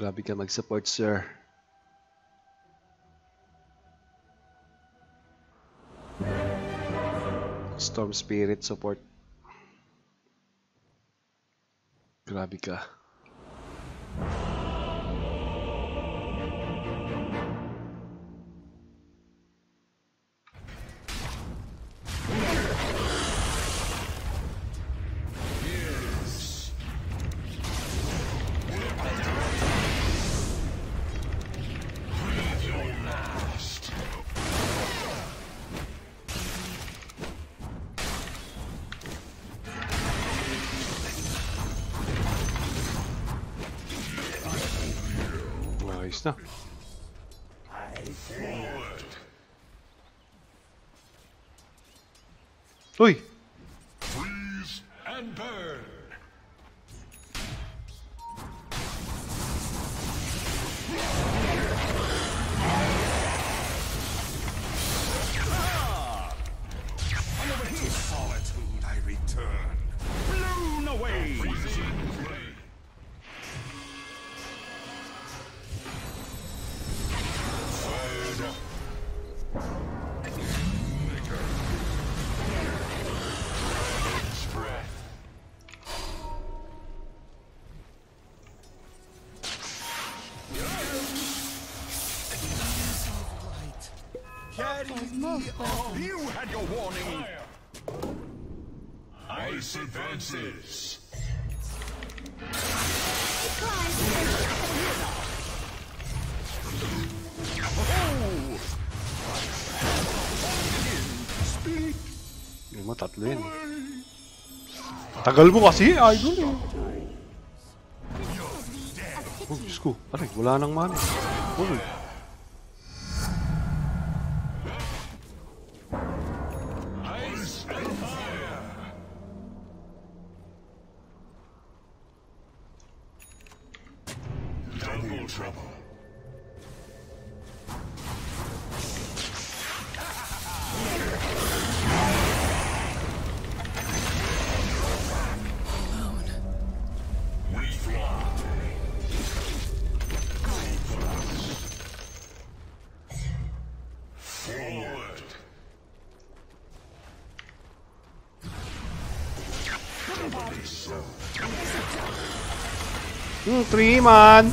Grabe ka mag-support, sir. Storm Spirit support. Grabe ka. vista. Ui! You had your warning. Ice advances. Yung mo, tatlo yan. Tagal mo kasi, idol eh. Oh, Diyos ko. Aray, wala nang mana. Uy. trouble. Hmm, three man.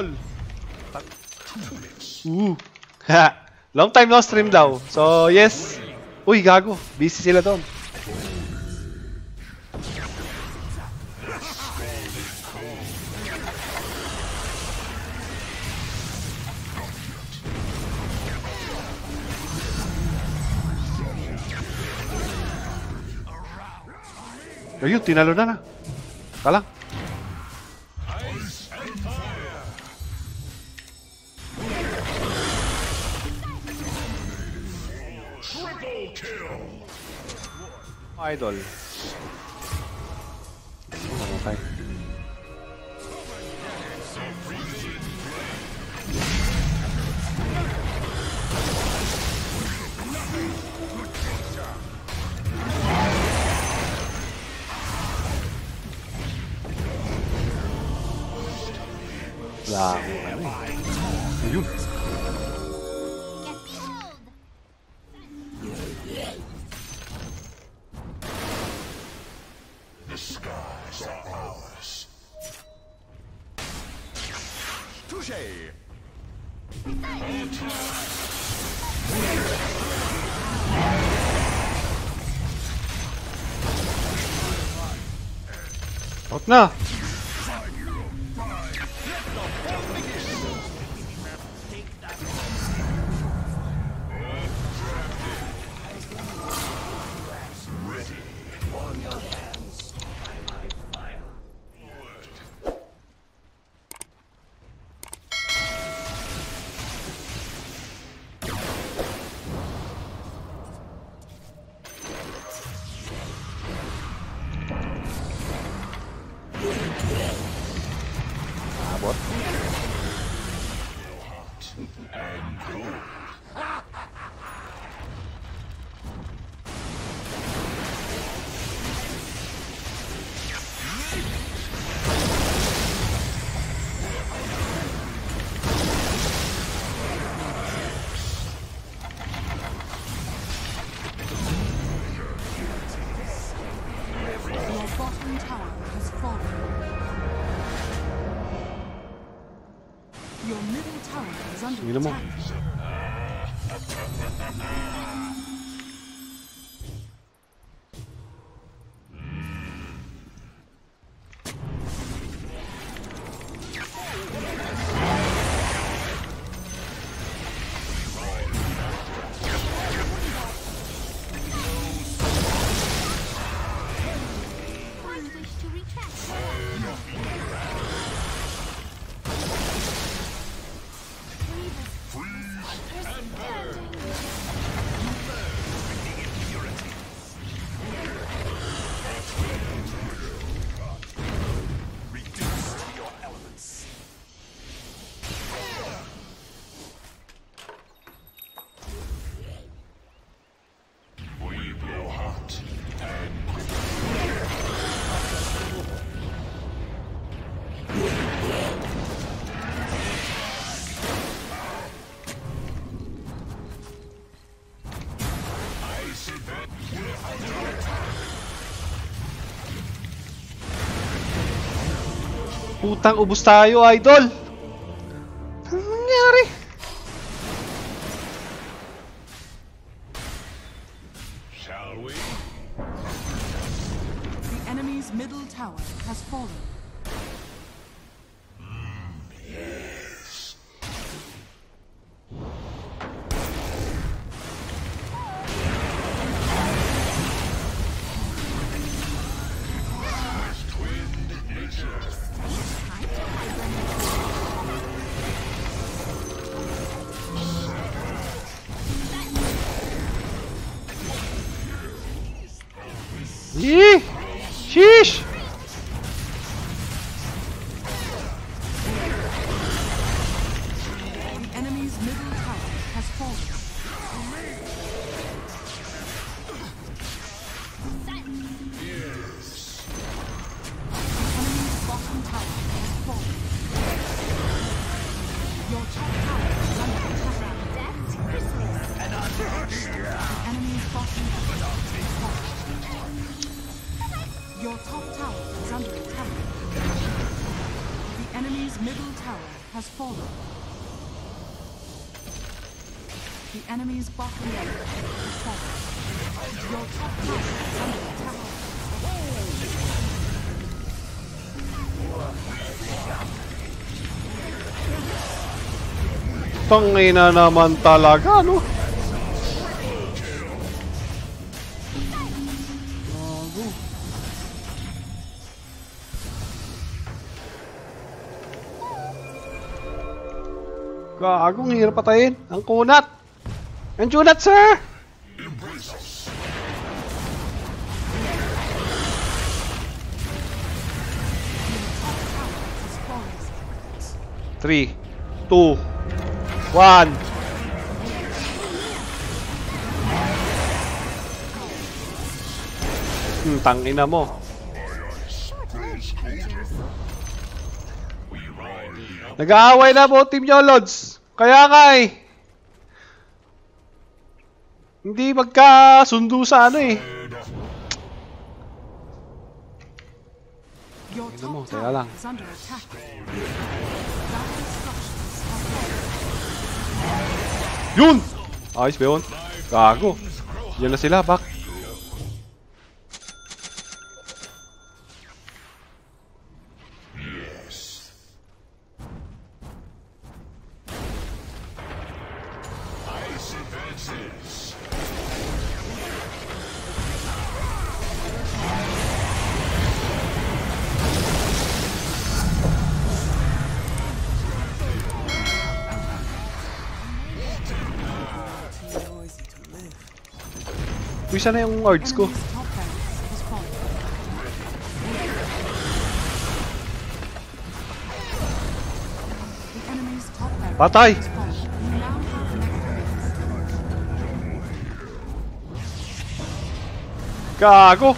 Uh. Ha. Long time no stream daw. So, yes. Uy, gago. Busy sila doon. Ayun, tinalo na na. Kala. Idol. Mamatay. Labo. Ayun. No. Salomón. One. Putang ubos tayo, idol! Ano nangyari? Shall we? The enemy's middle tower has fallen. Has fallen. Your top tower is under attack. To Christmas. The enemy's bottom. Your top tower is under attack. The enemy's middle tower has fallen. The enemy's bottom tower has fallen. Your top tower is under attack. Tangina naman talaga, no? Gago, ang hirap patayin. Ang kunat! Ang kunat, sir! 3, 2, 1. Hmm, tangina mo. Nag-aaway na po team nyo, Lods. Kaya nga eh. Hindi magkasundo sa ano eh. Tignan mo, tower lang. Yun! Ayos ba yun? Gago. Yan na sila, back. Advances. Uy, sana yung wards ko. Enemy's 가고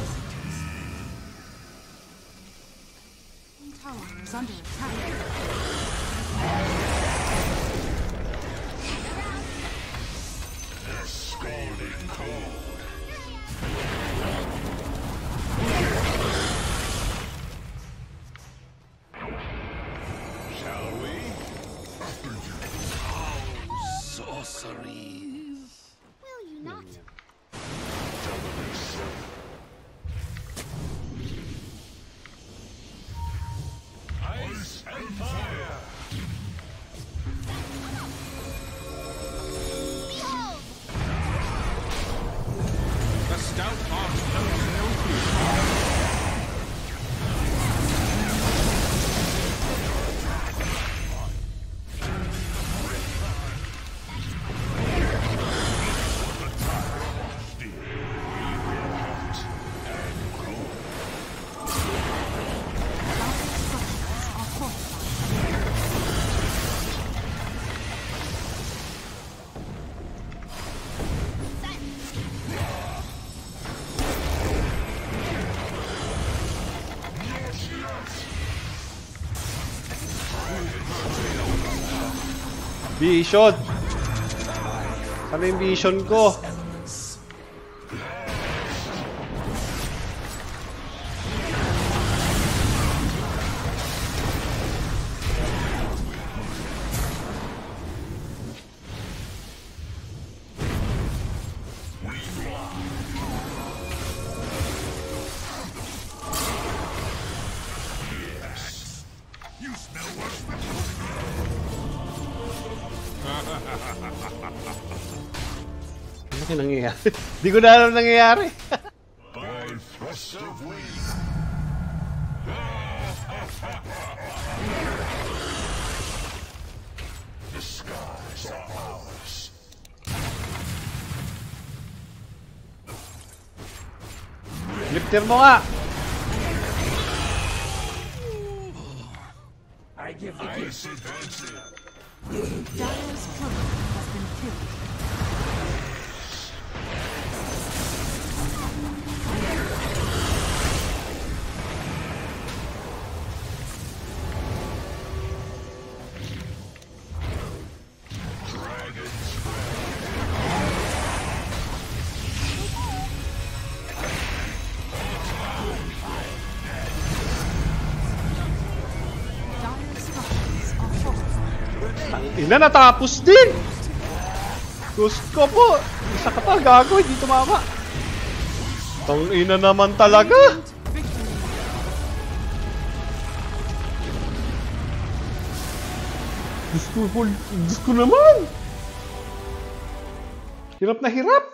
Vision! Sana yung vision ko? Ano nangyayari? Hindi ko na alam nangyayari. Lifter mo nga! I give the gift. Dyer's has been killed. Ina, natapos din! Gusto ko po! Isa ka pa, gago, hindi tumama. Tang ina naman talaga! Gusto ko, Diyos ko naman! Hirap na hirap!